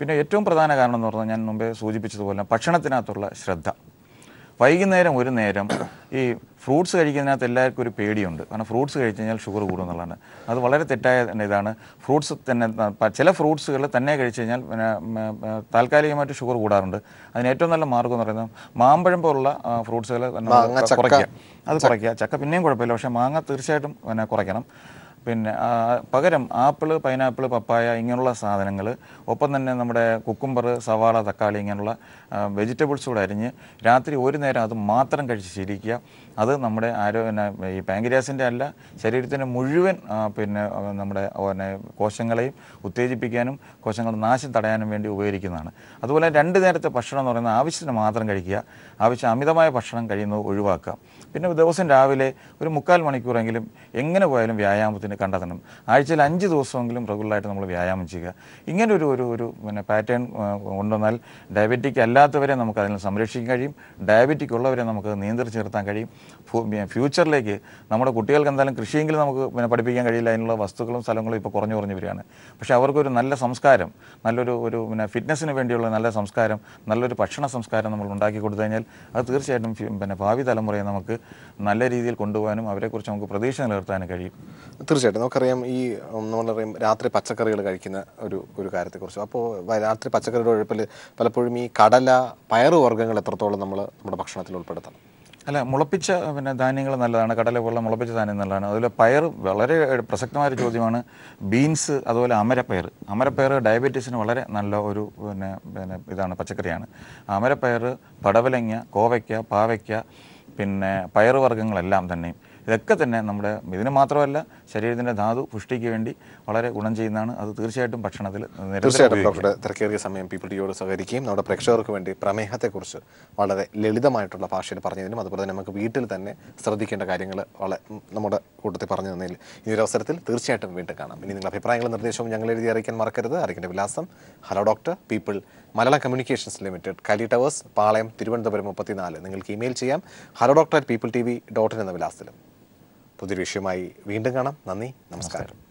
പിന്നെ ഏറ്റവും പ്രധാന കാരണം എന്ന് പറഞ്ഞാൽ ഞാൻ മുമ്പേ സൂചിപ്പിച്ചതുപോലെ ഭക്ഷണത്തിനകത്തുള്ള ശ്രദ്ധ. വൈകുന്നേരം ഒരു നേരം ഈ ഫ്രൂട്ട്സ് കഴിക്കുന്നതിനകത്ത് എല്ലാവർക്കും ഒരു പേടിയുണ്ട്. കാരണം ഫ്രൂട്ട്സ് കഴിച്ചു കഴിഞ്ഞാൽ ഷുഗർ കൂടും എന്നുള്ളതാണ്. അത് വളരെ തെറ്റായ ഇതാണ്. ഫ്രൂട്ട്സ് തന്നെ ചില ഫ്രൂട്ട്സുകൾ തന്നെ കഴിച്ചു കഴിഞ്ഞാൽ പിന്നെ താൽക്കാലികമായിട്ട് ഷുഗർ കൂടാറുണ്ട്. അതിന് ഏറ്റവും നല്ല മാർഗം എന്ന് പറയുന്നത് മാമ്പഴം പോലുള്ള ഫ്രൂട്ട്സുകൾ കുറയ്ക്കുക. അത് കുറയ്ക്കുക. ചക്ക പിന്നെയും കുഴപ്പമില്ല. പക്ഷേ മാങ്ങ തീർച്ചയായിട്ടും പിന്നെ കുറയ്ക്കണം. പിന്നെ പകരം ആപ്പിൾ പൈനാപ്പിൾ പപ്പായ ഇങ്ങനെയുള്ള സാധനങ്ങൾ ഒപ്പം തന്നെ നമ്മുടെ കുക്കുംബർ സവാള തക്കാളി ഇങ്ങനെയുള്ള വെജിറ്റബിൾസ് കൂടെ അരിഞ്ഞ് രാത്രി ഒരു നേരം അത് മാത്രം കഴിച്ച് ശീലിക്കുക. അത് നമ്മുടെ ആരോ പിന്നെ ഈ പാങ്ക്രിയാസിന്റെ അല്ല ശരീരത്തിന്റെ മുഴുവൻ പിന്നെ നമ്മുടെ പിന്നെ കോശങ്ങളെയും ഉത്തേജിപ്പിക്കാനും കോശങ്ങളുടെ നാശം തടയാനും വേണ്ടി ഉപയോഗിക്കുന്നതാണ് അതുപോലെ രണ്ട് നേരത്തെ ഭക്ഷണം എന്ന് പറയുന്നത് ആവശ്യത്തിന് മാത്രം കഴിക്കുക ആവശ്യം അമിതമായ ഭക്ഷണം കഴിയുന്നത് ഒഴിവാക്കുക. പിന്നെ ദിവസം രാവിലെ ഒരു മുക്കാൽ മണിക്കൂറെങ്കിലും എങ്ങനെ പോയാലും വ്യായാമത്തിന് കണ്ടെത്തണം. ആഴ്ചയിൽ അഞ്ച് ദിവസമെങ്കിലും റെഗുലറായിട്ട് നമ്മൾ വ്യായാമം ചെയ്യുക. ഇങ്ങനെ ഒരു ഒരു ഒരു പിന്നെ പാറ്റേൺ കൊണ്ടുവന്നാൽ ഡയബറ്റിക് അല്ലാത്തവരെ നമുക്ക് അതിനെ സംരക്ഷിക്കാൻ കഴിയും. ഡയബറ്റിക് ഉള്ളവരെ നമുക്ക് നിയന്ത്രിച്ച് നിർത്താൻ കഴിയും. ഫ്യൂച്ചറിലേക്ക് നമ്മുടെ കുട്ടികൾക്ക് എന്തായാലും കൃഷിയെങ്കിലും നമുക്ക് പിന്നെ പഠിപ്പിക്കാൻ കഴിയില്ല. അതിനുള്ള വസ്തുക്കളും സ്ഥലങ്ങളും ഇപ്പോൾ കുറഞ്ഞു കുറഞ്ഞു വരികയാണ്. പക്ഷേ അവർക്കൊരു നല്ല സംസ്കാരം നല്ലൊരു ഒരു പിന്നെ ഫിറ്റ്നസ്സിന് വേണ്ടിയുള്ള നല്ല സംസ്കാരം നല്ലൊരു ഭക്ഷണ സംസ്കാരം നമ്മൾ ഉണ്ടാക്കി കൊടുത്തു കഴിഞ്ഞാൽ അത് തീർച്ചയായിട്ടും പിന്നെ ഭാവി തലമുറയെ നമുക്ക് നല്ല രീതിയിൽ കൊണ്ടുപോകാനും അവരെക്കുറിച്ച് നമുക്ക് പ്രതീക്ഷ നിലനിർത്താനും കഴിയും. തീർച്ചയായിട്ടും. നമുക്കറിയാം ഈ നമ്മൾ രാത്രി പച്ചക്കറികൾ കഴിക്കുന്ന ഒരു ഒരു കാര്യത്തെക്കുറിച്ച്. അപ്പോൾ രാത്രി പച്ചക്കറിയുടെ ഒഴുപ്പിൽ പലപ്പോഴും ഈ കടല പയറുവർഗങ്ങൾ എത്രത്തോളം നമ്മൾ നമ്മുടെ ഭക്ഷണത്തിൽ ഉൾപ്പെടുത്തണം? അല്ല മുളപ്പിച്ച പിന്നെ ധാന്യങ്ങൾ നല്ലതാണ്. കടല പോലുള്ള മുളപ്പിച്ച ധാന്യം നല്ലതാണ്. അതുപോലെ പയർ വളരെ പ്രസക്തമായ ചോദ്യമാണ്. ബീൻസ് അതുപോലെ അമരപ്പയർ. അമരപ്പയർ ഡയബറ്റീസിന് വളരെ നല്ല ഒരു പിന്നെ പിന്നെ ഇതാണ് പച്ചക്കറിയാണ്. അമരപ്പയർ പടവലങ്ങ കോവയ്ക്ക പാവയ്ക്ക പിന്നെ പയറുവർഗങ്ങളെല്ലാം തന്നെയും. ഇതൊക്കെ തന്നെ നമ്മുടെ ഇതിന് മാത്രമല്ല ശരീരത്തിന്റെ ധാതു പുഷ്ടിക്ക് വേണ്ടി വളരെ ഗുണം ചെയ്യുന്നതാണ്. അത് തീർച്ചയായിട്ടും ഭക്ഷണത്തിൽ തീർച്ചയായിട്ടും. ഡോക്ടറുടെ തിരക്കേറിയ സമയം പി ടിയോട് സഹകരിക്കുകയും നമ്മുടെ പ്രേക്ഷകർക്ക് വേണ്ടി പ്രമേഹത്തെക്കുറിച്ച് വളരെ ലളിതമായിട്ടുള്ള ഭാഷയിൽ പറഞ്ഞതിനും അതുപോലെ തന്നെ നമുക്ക് വീട്ടിൽ തന്നെ ശ്രദ്ധിക്കേണ്ട കാര്യങ്ങൾ വളരെ നമ്മുടെ കൂട്ടത്തിൽ പറഞ്ഞു തന്നതിൽ ഈ ഒരു അവസരത്തിൽ തീർച്ചയായിട്ടും വീണ്ടും കാണാം. ഇനി നിങ്ങളുടെ അഭിപ്രായങ്ങളും നിർദ്ദേശവും ഞങ്ങൾ എഴുതി അറിയിക്കാൻ മറക്കരുത്. അറിയിക്കേണ്ട വിലാസം hello doctor people Malayala communications limited കലി ടവേഴ്സ് പാളയം തിരുവനന്തപുരം മുപ്പത്തിനാല്. നിങ്ങൾക്ക് ഇമെയിൽ ചെയ്യാം hello doctor at people T V dot in എന്ന വിലാസത്തിലും. പുതിയൊരു വിഷയമായി വീണ്ടും കാണാം. നന്ദി നമസ്കാരം.